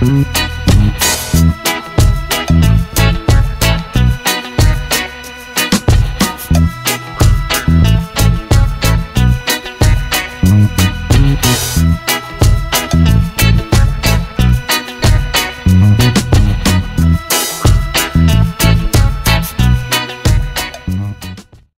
Mm-hmm.